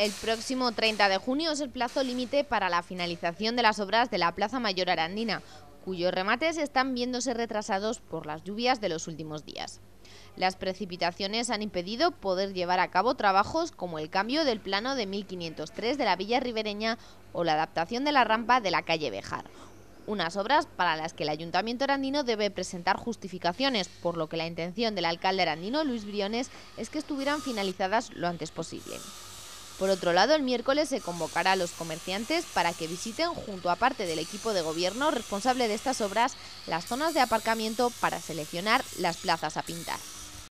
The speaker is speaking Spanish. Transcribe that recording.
El próximo 30 de junio es el plazo límite para la finalización de las obras de la Plaza Mayor Arandina, cuyos remates están viéndose retrasados por las lluvias de los últimos días. Las precipitaciones han impedido poder llevar a cabo trabajos como el cambio del plano de 1503 de la villa ribereña o la adaptación de la rampa de la calle Bejar. Unas obras para las que el Ayuntamiento arandino debe presentar justificaciones, por lo que la intención del alcalde arandino, Luis Briones, es que estuvieran finalizadas lo antes posible. Por otro lado, el miércoles se convocará a los comerciantes para que visiten, junto a parte del equipo de gobierno responsable de estas obras, las zonas de aparcamiento para seleccionar las plazas a pintar.